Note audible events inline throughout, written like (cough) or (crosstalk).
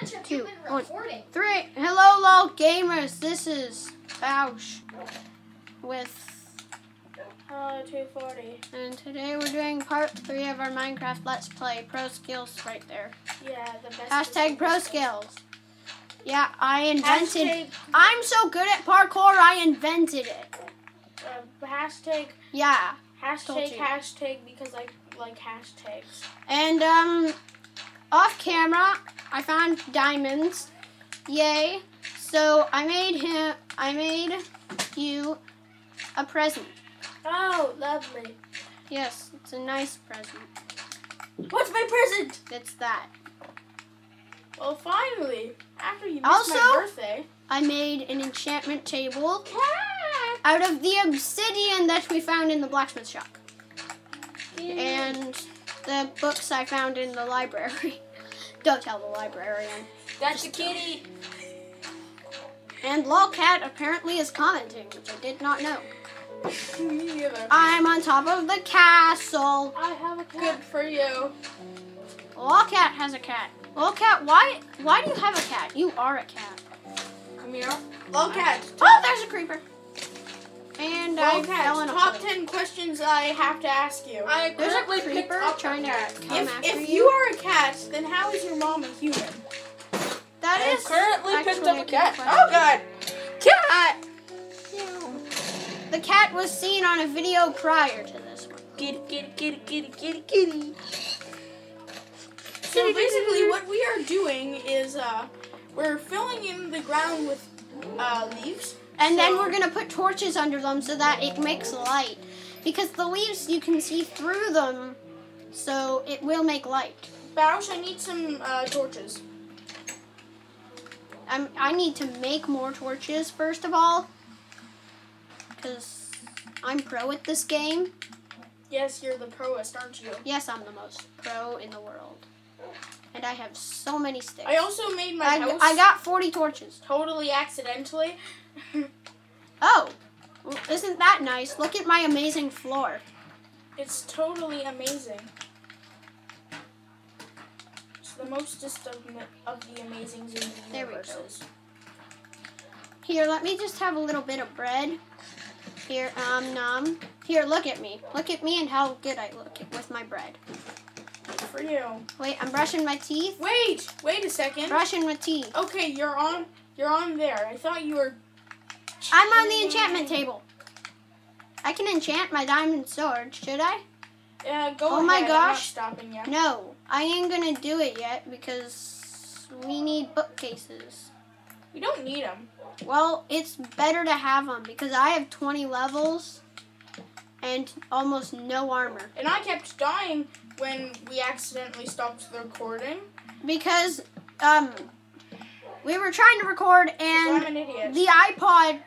much have two, you been one. Three. Hello, lol gamers. This is BOwSh with, Uh, 240. and today we're doing part three of our Minecraft Let's Play. Pro skills right there. Yeah, the best. Hashtag pro skills. Yeah, I invented. Hashtag, I'm so good at parkour. I invented it. uh, hashtag, Yeah, hashtag, hashtag, because I like hashtags. and um, off camera, I found diamonds. Yay! So I made him. I made you a present. Oh, lovely. Yes, it's a nice present. What's my present? It's that. Well, finally, after you missed Also- my birthday. I made an enchantment table out of the obsidian that we found in the blacksmith shop. And the books I found in the library. (laughs) Don't tell the librarian. That's a kitty. And Lolcat apparently is commenting, which I did not know. Me neither. I'm on top of the castle. I have a cat. Good for you. Lolcat has a cat. Lolcat, why why do you have a cat? You are a cat. Come here. Lolcat. Oh, there's a creeper. And I fell in a Top ten questions I have to ask you. I There's a currently picked creeper up trying to come If, after if you. you are a cat, then how is your mom a human? That I is currently picked actually up a cat. question. Oh god. Cat. The cat was seen on a video prior to this one. Kitty, kitty, kitty, kitty, kitty, kitty. So basically, what we are doing is uh, we're filling in the ground with uh, leaves. And then we're gonna put torches under them so that it makes light. Because the leaves you can see through them, so it will make light. BOwSh, I need some uh, torches. I'm, I need to make more torches first of all. Because I'm pro at this game. Yes, you're the proest, aren't you? Yes, I'm the most pro in the world. And I have so many sticks. I also made my I, house I got 40 torches. totally accidentally. (laughs) Oh, well, isn't that nice? Look at my amazing floor. It's totally amazing. It's the mostest of, of the amazing in the There we go. Here, let me just have a little bit of bread. Here, um, nom. Here, look at me. Look at me and how good I look with my bread. Good for you. Wait, I'm brushing my teeth. Wait, wait a second. Brushing my teeth. Okay, you're on. You're on there. I thought you were. I'm on the enchantment table. I can enchant my diamond sword, should I? Yeah, go Oh ahead. my gosh. No, I ain't gonna do it yet because we need bookcases. We don't need them. Well, it's better to have them because I have 20 levels and almost no armor. And I kept dying when we accidentally stopped the recording. Because um, we were trying to record and an idiot. the iPod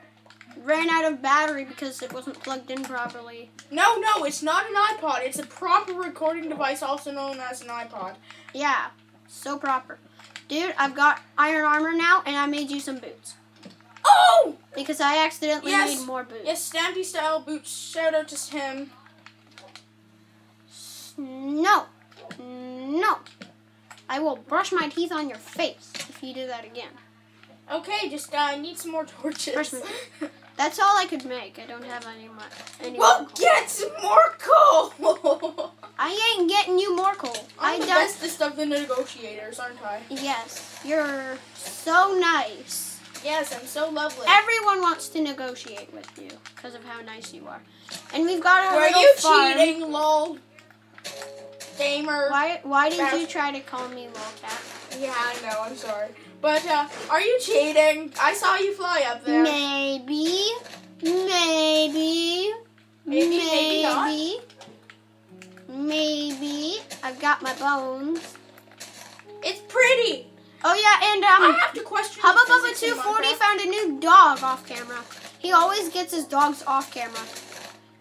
ran out of battery because it wasn't plugged in properly. No, no, it's not an iPod. It's a proper recording device, also known as an iPod. Yeah, so proper. Dude, I've got iron armor now and I made you some boots. Oh! Because I accidentally Yes, made more boots. Yes, Stampy style boots. Shout out to him. No. No. I will brush my teeth on your face if you do that again. Okay, just uh, need some more torches. (laughs) That's all I could make. I don't have any more. Any well, more coal. get some more coal. (laughs) I ain't getting you more coal. I I'm the done. bestest of the negotiators, aren't I? Yes, you're so nice. Yes, I'm so lovely. Everyone wants to negotiate with you because of how nice you are. And we've got a Were little you farm. cheating, lol? Gamer. Why? Why did you try to call me lolcat? Yeah, I know. I'm sorry. But uh, are you cheating? I saw you fly up there. Maybe. Maybe. Maybe, maybe. Maybe. Maybe. I've got my bones. It's pretty. Oh yeah, and I um, have to question. Hubba Bubba 240 found a new dog off camera. He always gets his dogs off camera,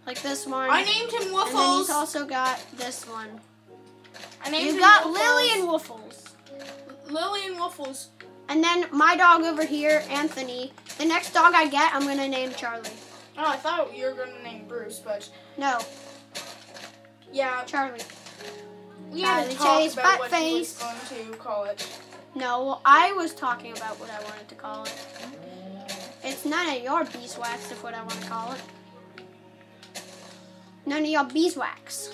like this one. I named him and then Waffles. he's also got this one. I named You him got Waffles. Lily and Waffles. Lily and Waffles. And then my dog over here, Anthony. The next dog I get, I'm gonna name Charlie. Oh, I thought you were gonna name Bruce, but No, yeah, Charlie. we to Charlie Chase, butt what he was face. going to call it. No, I was talking about what I wanted to call it. It's none of your beeswax, if what I want to call it. None of your beeswax.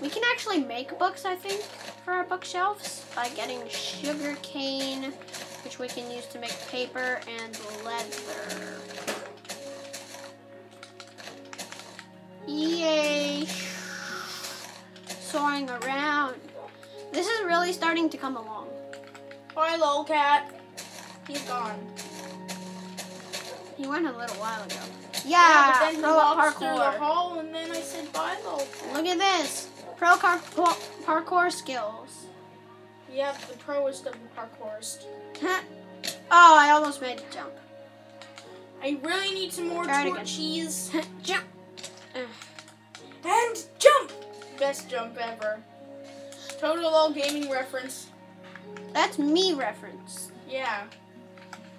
We can actually make books, I think, for our bookshelves by getting sugar cane, which we can use to make paper and leather. Yay! Soaring around. This is really starting to come along. Bye, lolcat. He's gone. He went a little while ago. Yeah, Yeah, but then he walked through the parkour. hall, and then I said bye, lolcat. Look at this. Pro car- parkour skills. Yep, the proest of the parkourist. oh, I almost made a jump. I really need some more Try it again. torchies. jump. And jump! Best jump ever. Total all gaming reference. That's me reference. Yeah.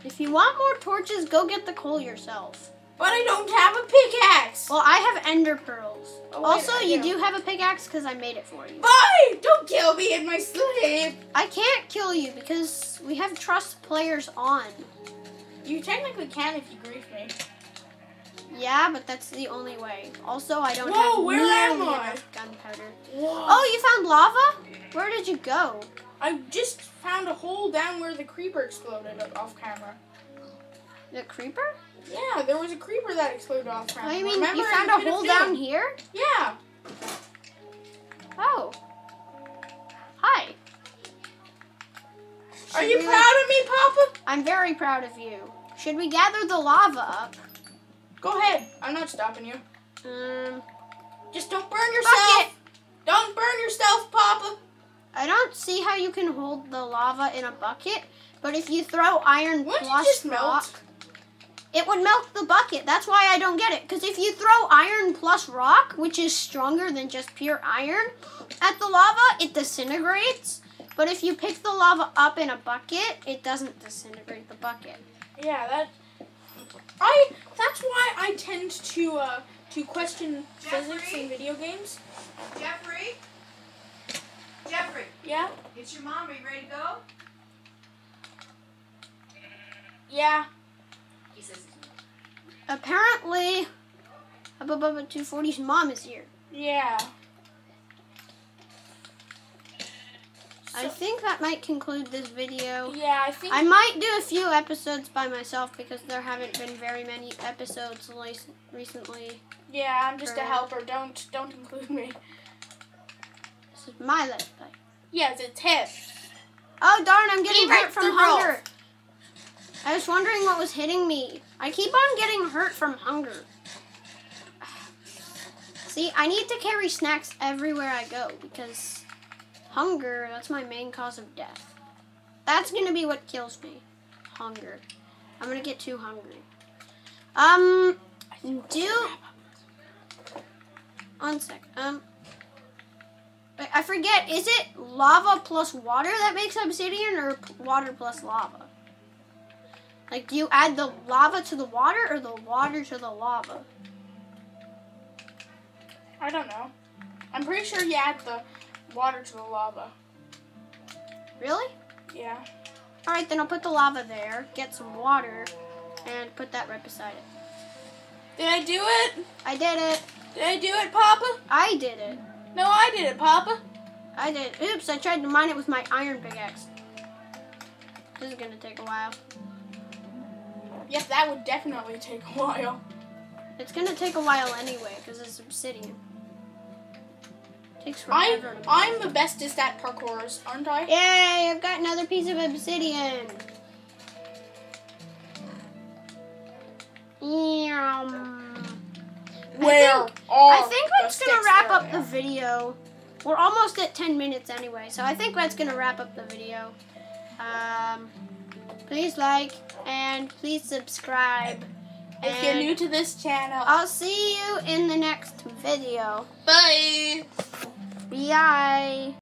If you want more torches, go get the coal yourself. But I don't have a pickaxe! Well, I have ender pearls. Oh, wait, also, you do. have a pickaxe because I made it for you. Bye! Don't kill me in my sleep! I can't kill you because we have trust players on. You technically can if you grief me. Yeah, but that's the only way. Also, I don't Whoa, have where nearly am I? enough gunpowder. Whoa. Oh, you found lava? Where did you go? I just found a hole down where the creeper exploded off camera. The creeper? Yeah, there was a creeper that exploded off camera. Oh, you mean Remember you found a hole down here? Yeah. Oh. Hi. Are you proud like- of me, Papa? I'm very proud of you. Should we gather the lava up? Go ahead. I'm not stopping you. Um, Just don't burn yourself. bucket. Don't burn yourself, Papa. I don't see how you can hold the lava in a bucket, but if you throw iron Wouldn't plus just rock, melt? It would melt the bucket. That's why I don't get it. Because if you throw iron plus rock, which is stronger than just pure iron, at the lava, it disintegrates. But if you pick the lava up in a bucket, it doesn't disintegrate the bucket. Yeah, that. I. That's why I tend to uh to question physics in video games. Jeffrey? Jeffrey, Yeah. it's your mom. Are you ready to go? Yeah. He says, Apparently, Bubba 240's mom is here. Yeah. I think that might conclude this video. Yeah, I think. I might do a few episodes by myself because there haven't been very many episodes recently. yeah, I'm just a helper. Don't don't include me. This is my let's play. Yes, it's him. Oh darn, I'm getting hurt from hunger. I was wondering what was hitting me. I keep on getting hurt from hunger. See, I need to carry snacks everywhere I go because hunger, that's my main cause of death. That's gonna be what kills me. Hunger. I'm gonna get too hungry. Um, do. One sec. Um, I forget. Is it lava plus water that makes obsidian, or water plus lava? Like, do you add the lava to the water, or the water to the lava? I don't know. I'm pretty sure you add the water to the lava. Really? Yeah. All right, then I'll put the lava there, get some water, and put that right beside it. Did I do it? I did it. Did I do it, Papa? I did it. No, I did it, Papa. I did. Oops! I tried to mine it with my iron pickaxe. This is gonna take a while. Yep, that would definitely take a while. It's gonna take a while anyway, because it's obsidian. Takes forever. to I'm the bestest at parkours, aren't I? Yay! I've got another piece of obsidian. Yum. Where I are I think that's gonna wrap up the video. We're almost at 10 minutes anyway, so I think that's gonna wrap up the video. Um, please like and please subscribe. If you're new to this channel, I'll see you in the next video. bye. Bye.